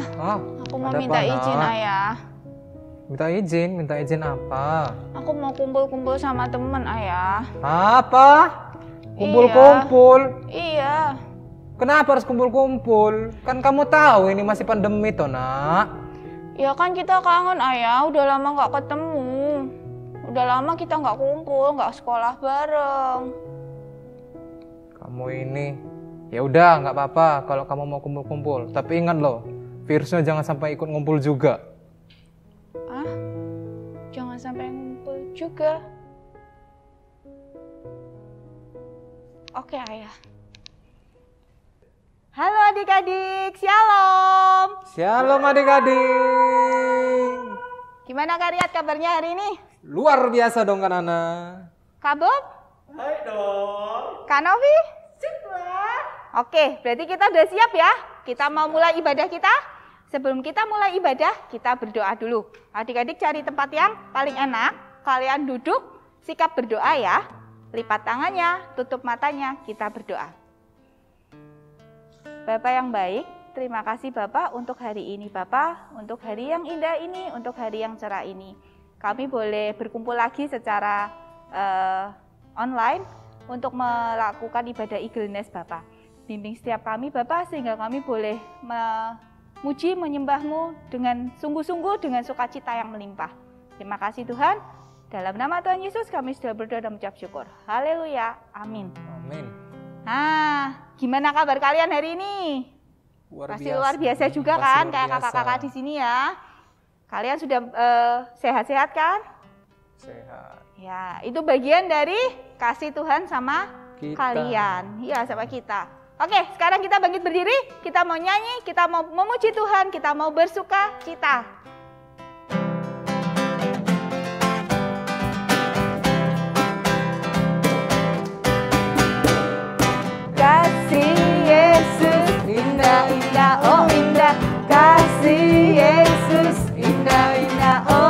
Ayah, Ah, aku mau minta apa, izin Nak? ayah. minta izin, minta izin apa? Aku mau kumpul-kumpul sama temen ayah. Apa? Kumpul-kumpul. Iya. Kenapa harus kumpul-kumpul? Kan kamu tahu ini masih pandemi toh, Nak. Ya kan kita kangen ayah, udah lama nggak ketemu. Udah lama kita nggak kumpul, nggak sekolah bareng. Kamu ini ya udah nggak apa-apa kalau kamu mau kumpul-kumpul. Tapi ingat loh, virusnya jangan sampai ikut ngumpul juga. Ah, jangan sampai ngumpul juga. Oke ayah. Halo adik-adik, shalom. Shalom adik-adik. Gimana Kariat kabarnya hari ini? Luar biasa dong kan Ana. Kak Bob? Hai dong. Kak Novi? Oke, berarti kita udah siap ya? Kita mau mulai ibadah kita? Sebelum kita mulai ibadah, kita berdoa dulu. Adik-adik cari tempat yang paling enak. Kalian duduk, sikap berdoa ya. Lipat tangannya, tutup matanya, kita berdoa. Bapak yang baik, terima kasih Bapak untuk hari ini Bapak, untuk hari yang indah ini, untuk hari yang cerah ini. Kami boleh berkumpul lagi secara eh, online untuk melakukan ibadah Nest Bapak. Bimbing setiap kami Bapak sehingga kami boleh memuji menyembahmu dengan sungguh-sungguh dengan sukacita yang melimpah. Terima kasih Tuhan. Dalam nama Tuhan Yesus kami sudah berdoa dan mengucap syukur. Haleluya. Amin. Amin. Nah, gimana kabar kalian hari ini? Luar Pasti luar biasa juga Pasti kan, kayak biasa. kakak-kakak di sini ya. Kalian sudah eh, sehat-sehat kan? Sehat. Ya, itu bagian dari kasih Tuhan sama Kita. kalian. Iya, sama kita. Oke, sekarang kita bangkit berdiri, kita mau nyanyi, kita mau memuji Tuhan, kita mau bersuka cita. Kasih Yesus indah indah oh indah kasih Yesus indah indah oh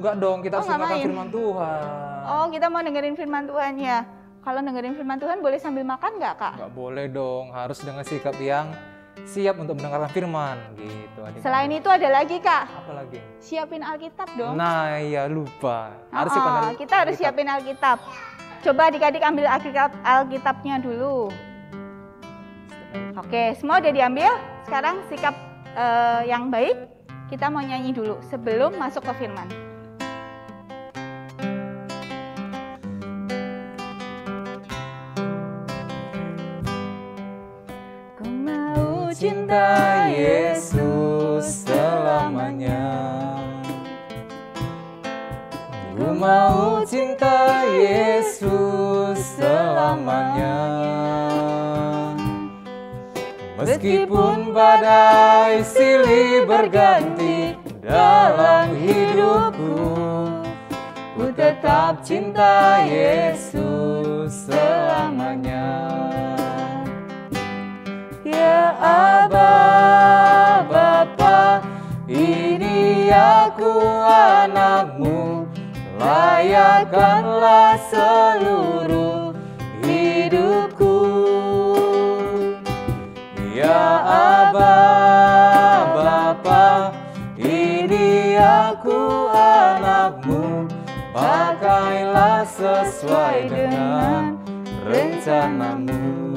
Enggak dong, kita Oh, harus nggak main. firman Tuhan. Oh, kita mau dengerin firman Tuhan ya. Kalau dengerin firman Tuhan boleh sambil makan nggak, Kak? Enggak boleh dong, harus dengan sikap yang siap untuk mendengarkan firman gitu. adik Selain itu ada lagi, Kak. apa lagi? Siapin Alkitab dong. Nah, iya lupa. Harus Oh, al- kita harus Alkitab. siapin Alkitab. Coba adik-adik ambil Alkitab Alkitabnya dulu. Oke, semua udah diambil. Sekarang sikap eh, yang baik. Kita mau nyanyi dulu sebelum masuk ke firman. Cinta Yesus selamanya. Ku mau cinta Yesus selamanya. Meskipun badai silih berganti dalam hidupku, ku tetap cinta Yesus selamanya. Aba, Bapa, ini aku anakmu, layakkanlah seluruh hidupku. Ya Aba, Bapa, ini aku anakmu, pakailah sesuai dengan rencanamu.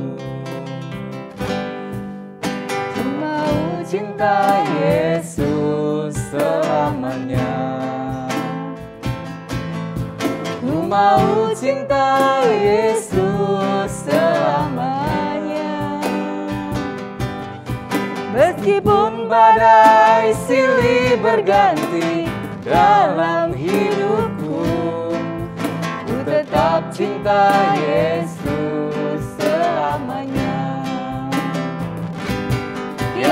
Cinta Yesus selamanya. Ku mau cinta Yesus selamanya. Meskipun badai silih berganti dalam hidupku, ku tetap cinta Yesus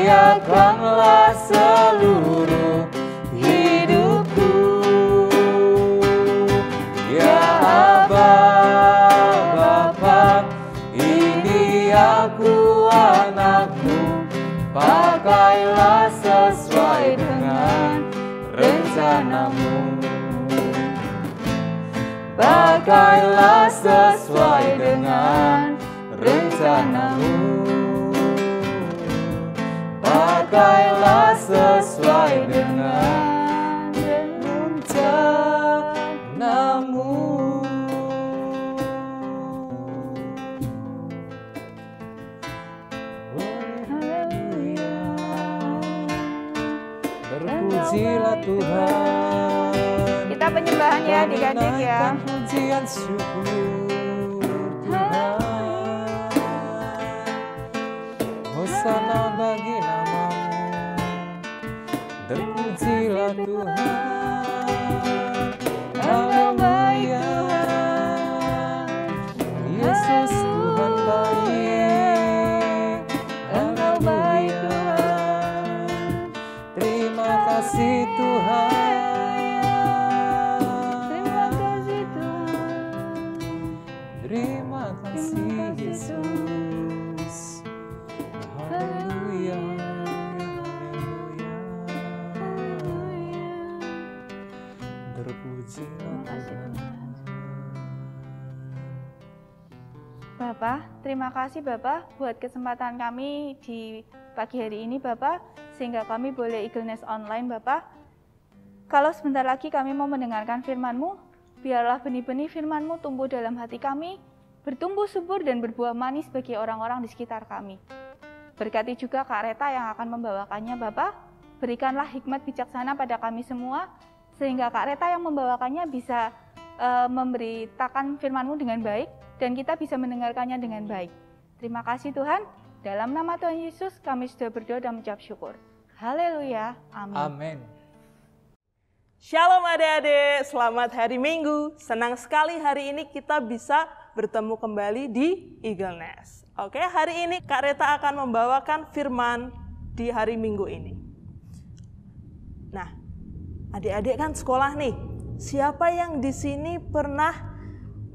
layakkanlah seluruh hidupku. Ya Aba, Bapa, ini aku anakmu, pakailah sesuai dengan rencanamu. Pakailah sesuai dengan rencanamu. Pakailah sesuai dengan rencanamu. Haleluya. Berpujilah Tuhan. Kita penyembahan ya adik-adik ya. Pujian syukur Terpujilah terima kasih Bapak buat kesempatan kami di pagi hari ini Bapak, sehingga kami boleh Eagleness online Bapak. Kalau sebentar lagi kami mau mendengarkan firman-Mu, biarlah benih-benih firman-Mu tumbuh dalam hati kami, bertumbuh subur dan berbuah manis bagi orang-orang di sekitar kami. Berkati juga Kak Reta yang akan membawakannya Bapak. berikanlah hikmat bijaksana pada kami semua, sehingga Kak Reta yang membawakannya bisa uh, memberitakan firman-Mu dengan baik, dan kita bisa mendengarkannya dengan baik. Terima kasih Tuhan, dalam nama Tuhan Yesus kami sudah berdoa dan mengucap syukur. Haleluya, amin. Amin. Shalom adik-adik, selamat hari Minggu. Senang sekali hari ini kita bisa bertemu kembali di Eagle Nest. Oke, hari ini Kak Reta akan membawakan firman di hari Minggu ini. Nah, adik-adik kan sekolah nih. Siapa yang di sini pernah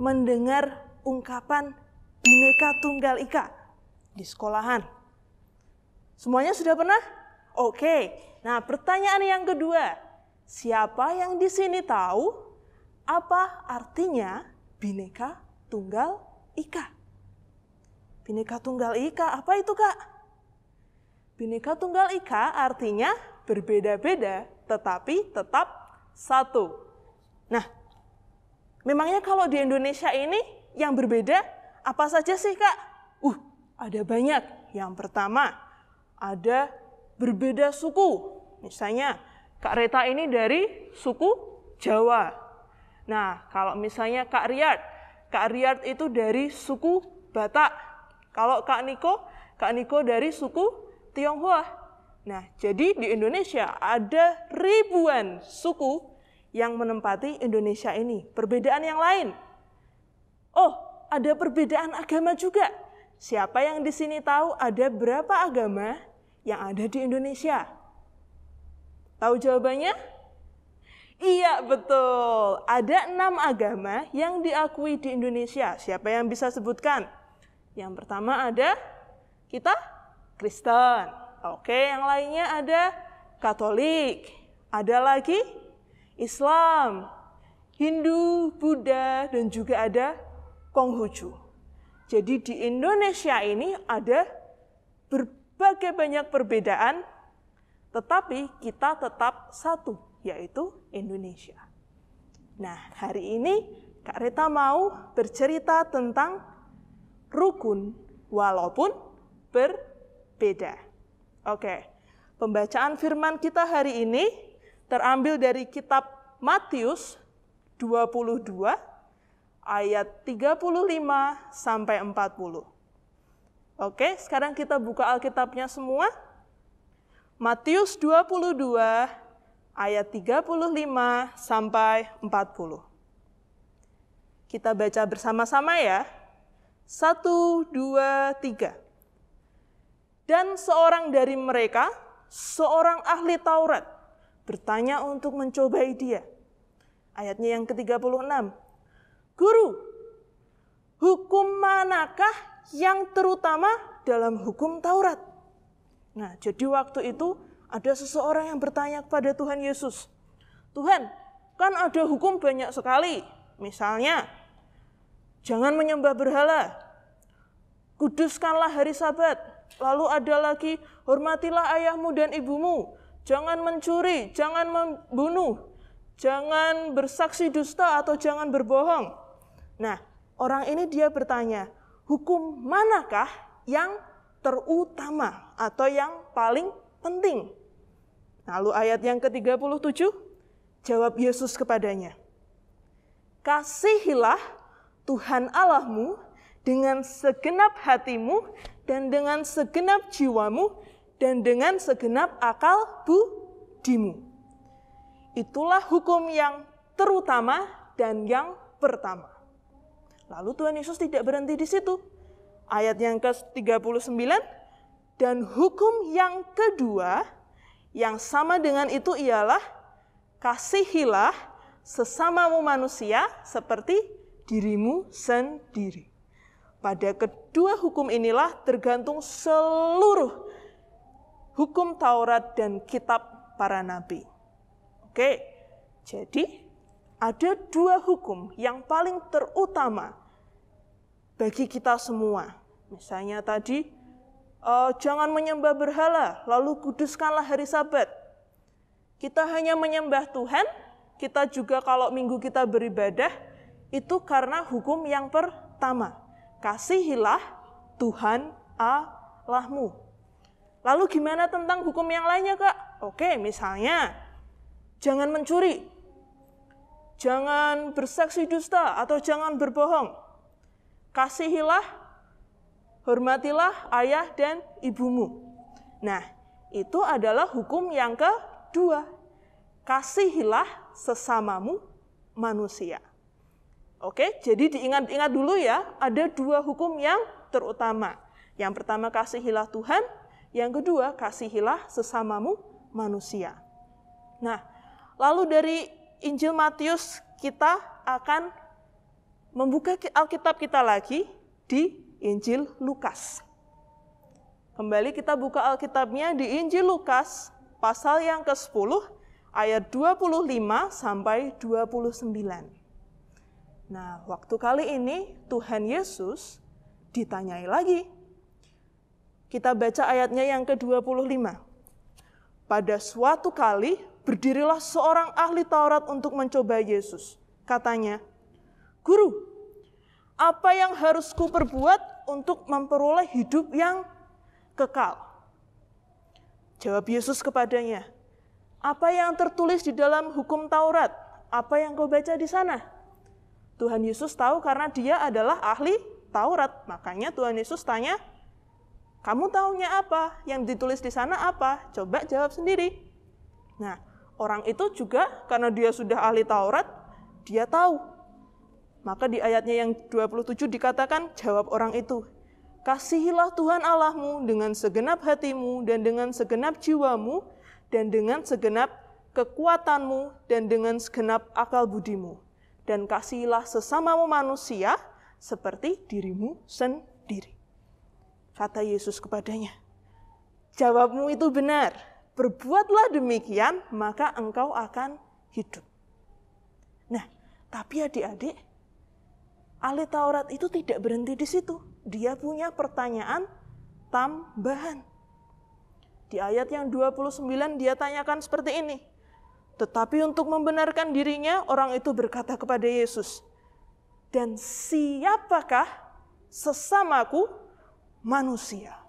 mendengar ungkapan Bineka Tunggal Ika di sekolahan? Semuanya sudah pernah? Oke. Nah, pertanyaan yang kedua, Siapa yang di sini tahu apa artinya Bineka Tunggal Ika? Bineka Tunggal Ika, apa itu kak? Bineka Tunggal Ika artinya berbeda-beda tetapi tetap satu. Nah, memangnya kalau di Indonesia ini yang berbeda apa saja sih kak? Uh, ada banyak. Yang pertama, ada berbeda suku. Misalnya, Kak Reta ini dari suku Jawa. Nah, kalau misalnya Kak Riyad, Kak Riyad itu dari suku Batak. Kalau Kak Niko, Kak Niko dari suku Tionghoa. Nah, jadi di Indonesia ada ribuan suku yang menempati Indonesia ini. Perbedaan yang lain. Oh, ada perbedaan agama juga. Siapa yang di sini tahu ada berapa agama yang ada di Indonesia? Tahu jawabannya? Iya betul, ada enam agama yang diakui di Indonesia. Siapa yang bisa sebutkan? Yang pertama ada kita Kristen. Oke, yang lainnya ada Katolik. Ada lagi Islam, Hindu, Buddha, dan juga ada Konghucu. Jadi di Indonesia ini ada berbagai banyak perbedaan tetapi kita tetap satu, yaitu Indonesia. Nah, hari ini Kak Rita mau bercerita tentang rukun walaupun berbeda. Oke, pembacaan firman kita hari ini terambil dari kitab Matius 22 ayat 35 sampai 40. Oke, sekarang kita buka Alkitabnya semua. Matius 22 ayat 35 sampai 40. Kita baca bersama-sama ya. Satu, dua, tiga. Dan seorang dari mereka, seorang ahli Taurat, bertanya untuk mencobai dia. Ayatnya yang ke-36. Guru, hukum manakah yang terutama dalam hukum Taurat? Nah, jadi waktu itu ada seseorang yang bertanya kepada Tuhan Yesus, Tuhan, kan ada hukum banyak sekali. Misalnya, jangan menyembah berhala, kuduskanlah hari sabat, lalu ada lagi, hormatilah ayahmu dan ibumu, jangan mencuri, jangan membunuh, jangan bersaksi dusta atau jangan berbohong. Nah, orang ini dia bertanya, hukum manakah yang terutama atau yang paling penting. Lalu ayat yang ke-37, jawab Yesus kepadanya, Kasihilah Tuhan Allahmu dengan segenap hatimu dan dengan segenap jiwamu dan dengan segenap akal budimu. Itulah hukum yang terutama dan yang pertama. Lalu Tuhan Yesus tidak berhenti di situ ayat yang ke-39 dan hukum yang kedua yang sama dengan itu ialah kasihilah sesamamu manusia seperti dirimu sendiri. Pada kedua hukum inilah tergantung seluruh hukum Taurat dan kitab para nabi. Oke, jadi ada dua hukum yang paling terutama bagi kita semua. Misalnya tadi, uh, jangan menyembah berhala, lalu kuduskanlah hari sabat. Kita hanya menyembah Tuhan, kita juga kalau minggu kita beribadah, itu karena hukum yang pertama. Kasihilah Tuhan Allahmu. Lalu gimana tentang hukum yang lainnya kak? Oke, misalnya jangan mencuri, jangan bersaksi dusta atau jangan berbohong. Kasihilah, hormatilah ayah dan ibumu. Nah, itu adalah hukum yang kedua. Kasihilah sesamamu manusia. Oke, jadi diingat-ingat dulu ya, ada dua hukum yang terutama. Yang pertama kasihilah Tuhan, yang kedua kasihilah sesamamu manusia. Nah, lalu dari Injil Matius kita akan membuka Alkitab kita lagi di Injil Lukas. Kembali kita buka Alkitabnya di Injil Lukas pasal yang ke-10 ayat 25 sampai 29. Nah, waktu kali ini Tuhan Yesus ditanyai lagi. Kita baca ayatnya yang ke-25. Pada suatu kali berdirilah seorang ahli Taurat untuk mencoba Yesus. Katanya, Guru, apa yang harus kuperbuat untuk memperoleh hidup yang kekal? Jawab Yesus kepadanya, apa yang tertulis di dalam hukum Taurat? Apa yang kau baca di sana? Tuhan Yesus tahu karena dia adalah ahli Taurat. Makanya Tuhan Yesus tanya, kamu tahunya apa? Yang ditulis di sana apa? Coba jawab sendiri. Nah, orang itu juga karena dia sudah ahli Taurat, dia tahu. Maka di ayatnya yang 27 dikatakan, jawab orang itu, Kasihilah Tuhan Allahmu dengan segenap hatimu dan dengan segenap jiwamu dan dengan segenap kekuatanmu dan dengan segenap akal budimu dan kasihilah sesamamu manusia seperti dirimu sendiri. Kata Yesus kepadanya, jawabmu itu benar, berbuatlah demikian maka engkau akan hidup. Nah, tapi adik-adik, ahli Taurat itu tidak berhenti di situ. Dia punya pertanyaan tambahan. Di ayat yang 29 dia tanyakan seperti ini. Tetapi untuk membenarkan dirinya, orang itu berkata kepada Yesus, "Dan siapakah sesamaku manusia?"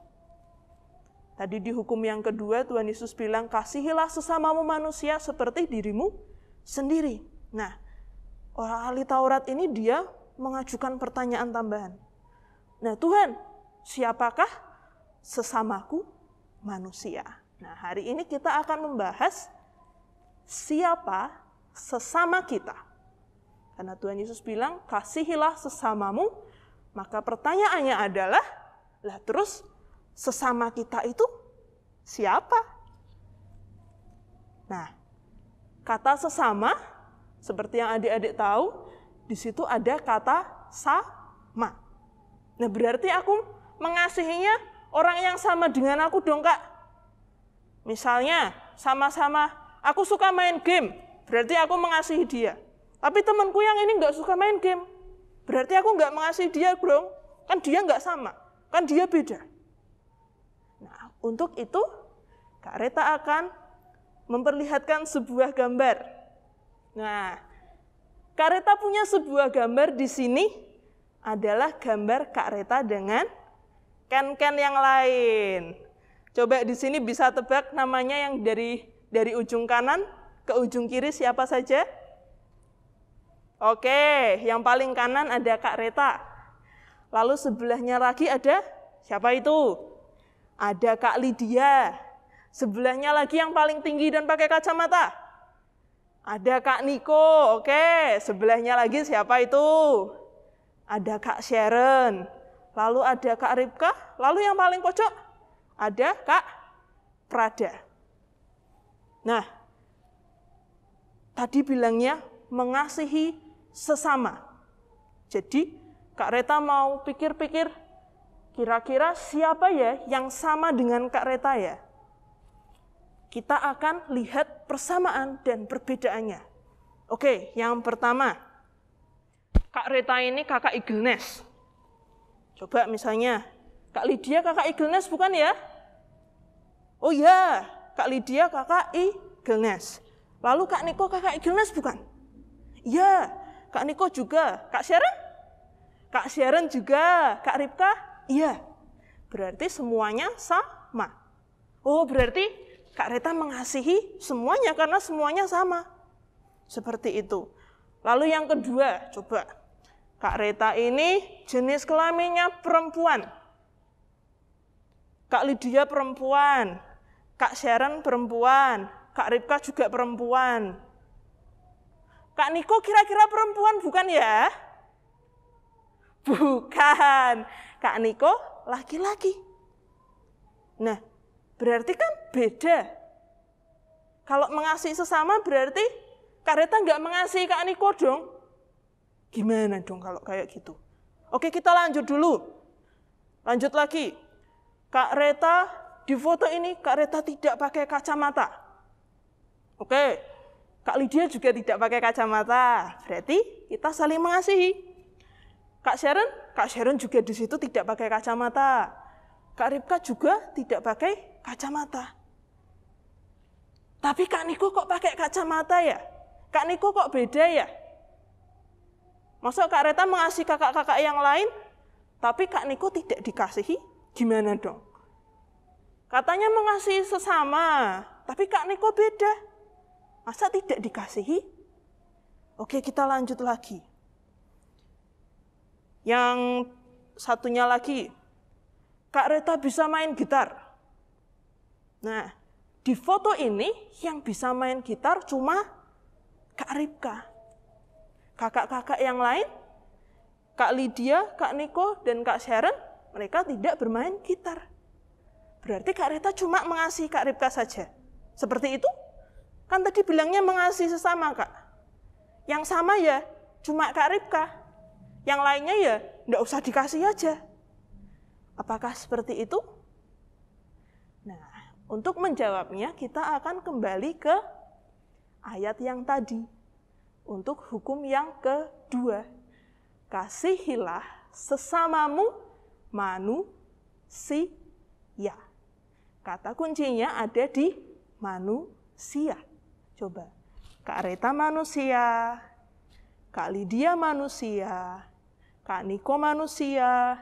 Tadi di hukum yang kedua Tuhan Yesus bilang, "Kasihilah sesamamu manusia seperti dirimu sendiri." Nah, orang ahli Taurat ini dia mengajukan pertanyaan tambahan. Nah, Tuhan, siapakah sesamaku manusia? Nah, hari ini kita akan membahas siapa sesama kita. Karena Tuhan Yesus bilang, kasihilah sesamamu, maka pertanyaannya adalah, lah terus sesama kita itu siapa? Nah, kata sesama, seperti yang adik-adik tahu, di situ ada kata sama. Nah, berarti aku mengasihinya orang yang sama dengan aku dong, Kak. Misalnya, sama-sama Aku suka main game, berarti aku mengasihi dia. Tapi temanku yang ini nggak suka main game, berarti aku nggak mengasihi dia, bro. Kan dia nggak sama, kan dia beda. Untuk itu Kak Reta akan memperlihatkan sebuah gambar. Nah, Kak Reta punya sebuah gambar di sini adalah gambar Kak Reta dengan ken-ken yang lain. Coba di sini bisa tebak namanya yang dari dari ujung kanan ke ujung kiri siapa saja? Oke, yang paling kanan ada Kak Reta. Lalu sebelahnya lagi ada siapa itu? Ada Kak Lydia. Sebelahnya lagi yang paling tinggi dan pakai kacamata. Ada Kak Niko. Oke, sebelahnya lagi siapa itu? Ada Kak Sharon. Lalu ada Kak Ripka. Lalu yang paling pojok ada Kak Prada. Nah, tadi bilangnya mengasihi sesama. Jadi, Kak Reta mau pikir-pikir, kira-kira siapa ya yang sama dengan Kak Reta ya? Kita akan lihat persamaan dan perbedaannya. Oke, yang pertama, Kak Reta ini kakak Iglenes. Coba misalnya, Kak Lydia kakak Iglenes bukan ya? Oh iya, Kak Lydia kakak Igilnes. Lalu Kak Niko kakak Igilnes bukan? Iya, Kak Niko juga. Kak Sharon? Kak Sharon juga. Kak Ripka? Iya. Berarti semuanya sama. Oh, berarti Kak Reta mengasihi semuanya karena semuanya sama. Seperti itu. Lalu yang kedua, coba. Kak Reta ini jenis kelaminnya perempuan. Kak Lydia perempuan. Kak Sharon perempuan. Kak Ripka juga perempuan. Kak Niko kira-kira perempuan bukan ya? Bukan. Kak Niko laki-laki. Nah, berarti kan beda. Kalau mengasihi sesama berarti Kak Reta nggak mengasihi Kak Niko dong. Gimana dong kalau kayak gitu? Oke kita lanjut dulu. Lanjut lagi. Kak Reta di foto ini Kak Reta tidak pakai kacamata. Oke, Kak Lydia juga tidak pakai kacamata. Berarti kita saling mengasihi. Kak Sharon, Kak Sharon juga di situ tidak pakai kacamata. Kak Ripka juga tidak pakai kacamata. Tapi Kak Niko kok pakai kacamata ya? Kak Niko kok beda ya? Masa Kak Reta mengasihi kakak-kakak yang lain, tapi Kak Niko tidak dikasihi? Gimana dong? Katanya mengasihi sesama, tapi Kak Niko beda. Masa tidak dikasihi? Oke, kita lanjut lagi. Yang satunya lagi, Kak Reta bisa main gitar. Nah, di foto ini yang bisa main gitar cuma Kak Ripka. Kakak-kakak yang lain, Kak Lydia, Kak Niko, dan Kak Sharon, mereka tidak bermain gitar. Berarti Kak Rita cuma mengasihi Kak Ripka saja. Seperti itu? Kan tadi bilangnya mengasihi sesama, Kak. Yang sama ya, cuma Kak Ripka. Yang lainnya ya, enggak usah dikasih aja. Apakah seperti itu? Nah, untuk menjawabnya kita akan kembali ke ayat yang tadi. Untuk hukum yang kedua. Kasihilah sesamamu manusia. Kata kuncinya ada di manusia. Coba. Kak Reta manusia, Kak Lydia manusia, Kak Niko manusia,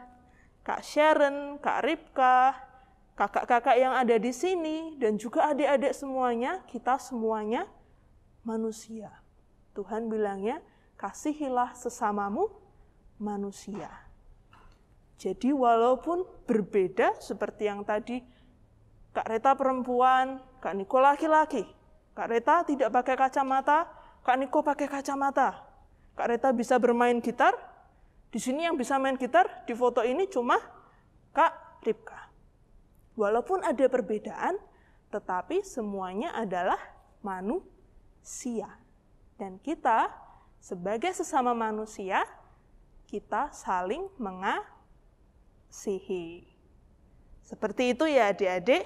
Kak Sharon, Kak Ripka, kakak-kakak yang ada di sini, dan juga adik-adik semuanya, kita semuanya manusia. Tuhan bilangnya, kasihilah sesamamu manusia. Jadi walaupun berbeda seperti yang tadi, Kak Reta perempuan, Kak Niko laki-laki, Kak Reta tidak pakai kacamata, Kak Niko pakai kacamata. Kak Reta bisa bermain gitar, di sini yang bisa main gitar di foto ini cuma Kak Ripka. Walaupun ada perbedaan, tetapi semuanya adalah manusia. Dan kita sebagai sesama manusia, kita saling mengasihi. Seperti itu ya adik-adik.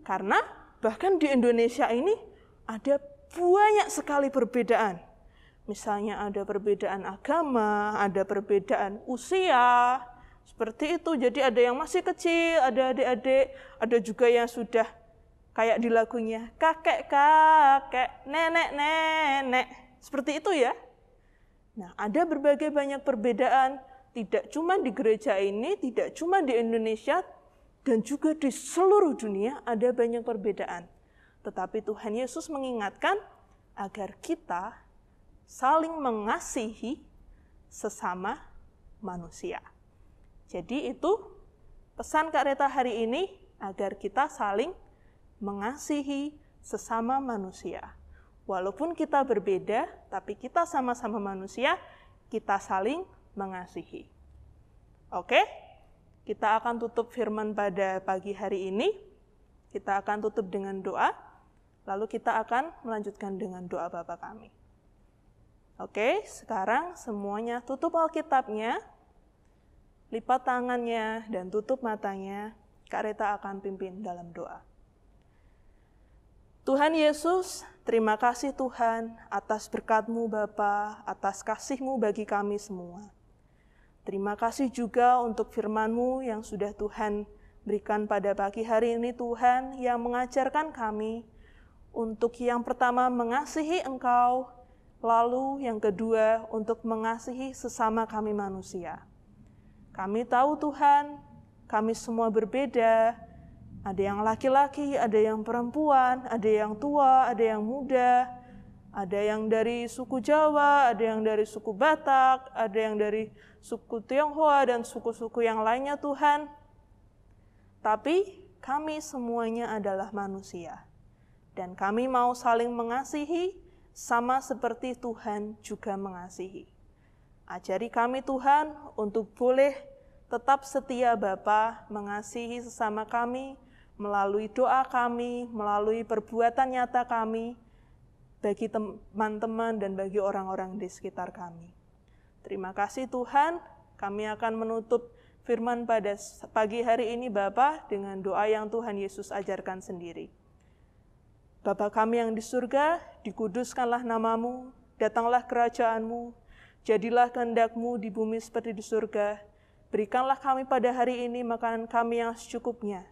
Karena bahkan di Indonesia ini ada banyak sekali perbedaan. Misalnya ada perbedaan agama, ada perbedaan usia, seperti itu. Jadi ada yang masih kecil, ada adik-adik, ada juga yang sudah kayak di lagunya kakek-kakek, nenek-nenek. Seperti itu ya. Nah, ada berbagai banyak perbedaan, tidak cuma di gereja ini, tidak cuma di Indonesia, dan juga di seluruh dunia ada banyak perbedaan. Tetapi Tuhan Yesus mengingatkan agar kita saling mengasihi sesama manusia. Jadi itu pesan Kak Reta hari ini agar kita saling mengasihi sesama manusia. Walaupun kita berbeda, tapi kita sama-sama manusia, kita saling mengasihi. Oke? Kita akan tutup firman pada pagi hari ini. Kita akan tutup dengan doa, lalu kita akan melanjutkan dengan doa Bapa kami. Oke, sekarang semuanya tutup Alkitabnya, lipat tangannya, dan tutup matanya. Kak Reta akan pimpin dalam doa. Tuhan Yesus, terima kasih Tuhan atas berkat-Mu Bapa, atas kasih-Mu bagi kami semua. Terima kasih juga untuk firman-Mu yang sudah Tuhan berikan pada pagi hari ini Tuhan yang mengajarkan kami untuk yang pertama mengasihi Engkau, lalu yang kedua untuk mengasihi sesama kami manusia. Kami tahu Tuhan, kami semua berbeda, Ada yang laki-laki, ada yang perempuan, ada yang tua, ada yang muda, ada yang dari suku Jawa, ada yang dari suku Batak, ada yang dari suku Tionghoa, dan suku-suku yang lainnya, Tuhan. Tapi kami semuanya adalah manusia, dan kami mau saling mengasihi, sama seperti Tuhan juga mengasihi. Ajari kami, Tuhan, untuk boleh tetap setia Bapa mengasihi sesama kami melalui doa kami, melalui perbuatan nyata kami, bagi teman-teman dan bagi orang-orang di sekitar kami. Terima kasih Tuhan, kami akan menutup firman pada pagi hari ini Bapa dengan doa yang Tuhan Yesus ajarkan sendiri. Bapa kami yang di surga, dikuduskanlah namamu, datanglah kerajaanmu, jadilah kehendakmu di bumi seperti di surga. Berikanlah kami pada hari ini makanan kami yang secukupnya,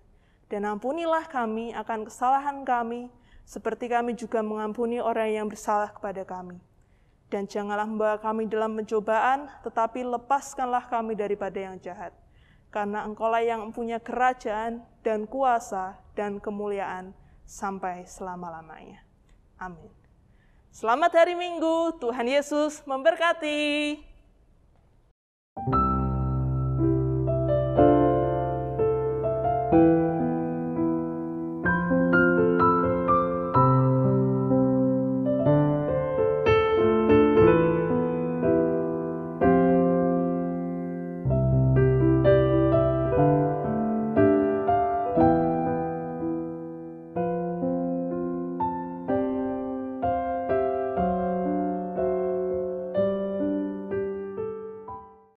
dan ampunilah kami akan kesalahan kami, seperti kami juga mengampuni orang yang bersalah kepada kami. Dan janganlah membawa kami dalam pencobaan, tetapi lepaskanlah kami daripada yang jahat. Karena engkaulah yang mempunyai kerajaan dan kuasa dan kemuliaan sampai selama-lamanya. Amin. Selamat hari Minggu, Tuhan Yesus memberkati. thank you